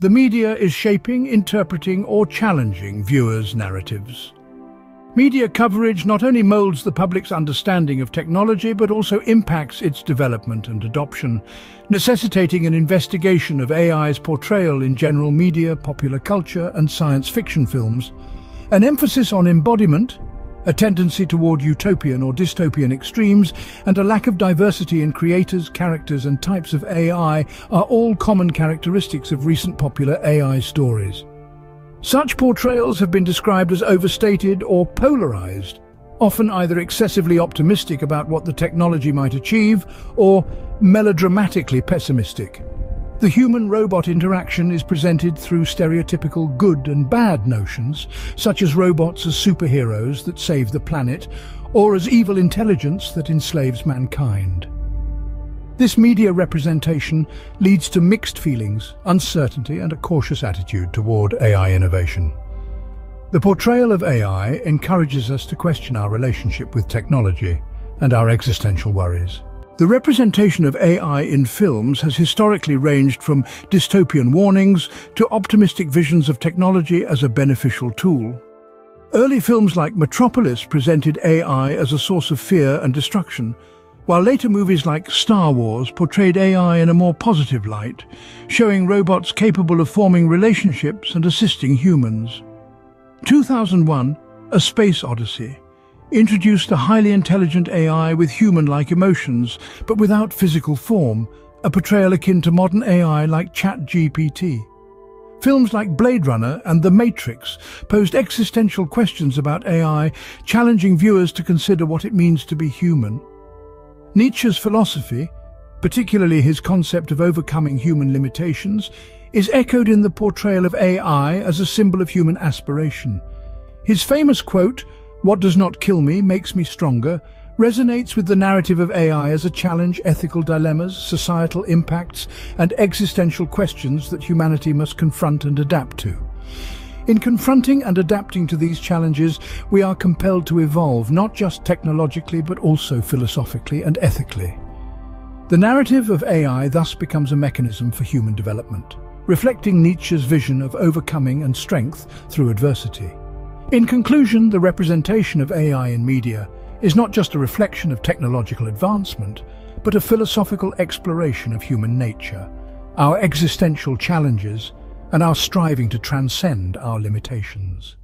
The media is shaping, interpreting or challenging viewers' narratives. Media coverage not only molds the public's understanding of technology but also impacts its development and adoption, necessitating an investigation of AI's portrayal in general media, popular culture and science fiction films. An emphasis on embodiment, a tendency toward utopian or dystopian extremes, and a lack of diversity in creators, characters and types of AI are all common characteristics of recent popular AI stories. Such portrayals have been described as overstated or polarized, often either excessively optimistic about what the technology might achieve or melodramatically pessimistic. The human-robot interaction is presented through stereotypical good and bad notions, such as robots as superheroes that save the planet, or as evil intelligence that enslaves mankind. This media representation leads to mixed feelings, uncertainty and a cautious attitude toward AI innovation. The portrayal of AI encourages us to question our relationship with technology and our existential worries. The representation of AI in films has historically ranged from dystopian warnings to optimistic visions of technology as a beneficial tool. Early films like Metropolis presented AI as a source of fear and destruction, while later movies like Star Wars portrayed AI in a more positive light, showing robots capable of forming relationships and assisting humans. 2001, A Space Odyssey introduced a highly intelligent AI with human-like emotions, but without physical form, a portrayal akin to modern AI like ChatGPT. Films like Blade Runner and The Matrix posed existential questions about AI, challenging viewers to consider what it means to be human. Nietzsche's philosophy, particularly his concept of overcoming human limitations, is echoed in the portrayal of AI as a symbol of human aspiration. His famous quote, what does not kill me makes me stronger resonates with the narrative of AI as a challenge ethical dilemmas, societal impacts and existential questions that humanity must confront and adapt to. In confronting and adapting to these challenges, we are compelled to evolve not just technologically but also philosophically and ethically. The narrative of AI thus becomes a mechanism for human development, reflecting Nietzsche's vision of overcoming and strength through adversity. In conclusion, the representation of AI in media is not just a reflection of technological advancement, but a philosophical exploration of human nature, our existential challenges, and our striving to transcend our limitations.